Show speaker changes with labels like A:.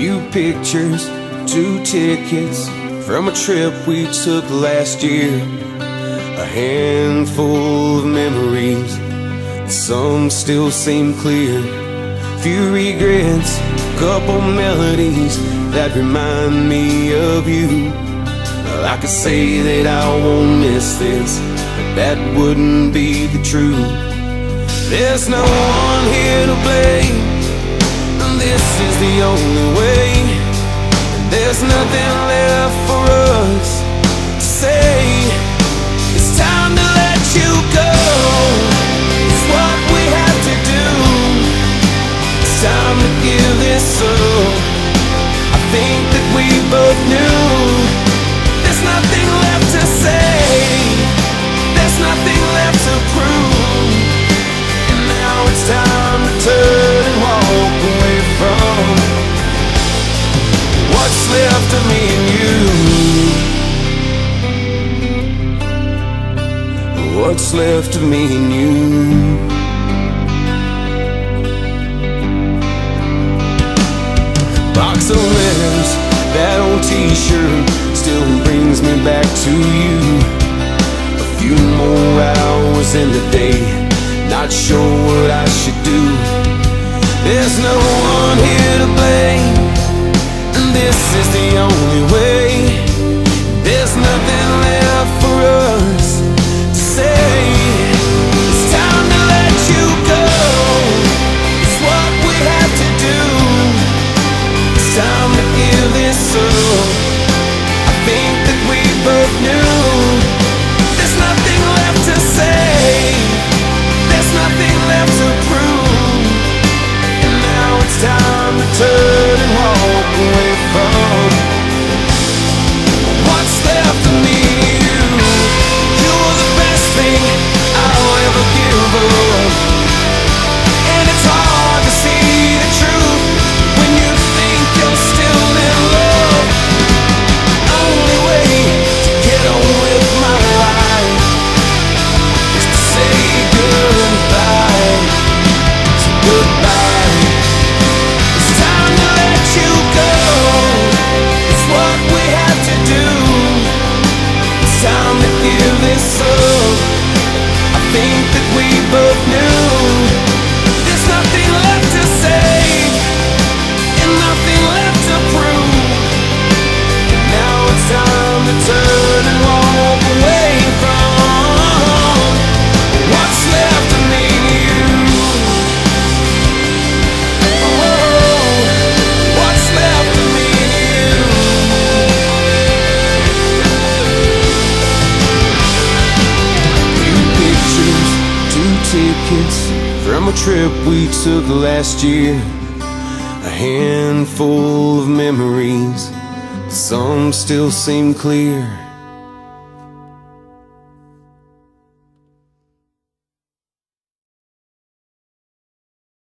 A: Few pictures, two tickets from a trip we took last year. A handful of memories, some still seem clear. Few regrets, a couple melodies that remind me of you. Well, I could say that I won't miss this, but that wouldn't be the truth. There's no one here to blame, this is the only way. There's nothing left for us to say. It's time to let you go. It's what we have to do. It's time to give this up. I think that we both knew. There's nothing left of me and you. What's left of me and you. Box of letters, that old t-shirt still brings me back to you. A few more hours in the day, not sure what I should do. There's no one here to blame, both knew. Tickets from a trip we took last year. A handful of memories, some still seem clear.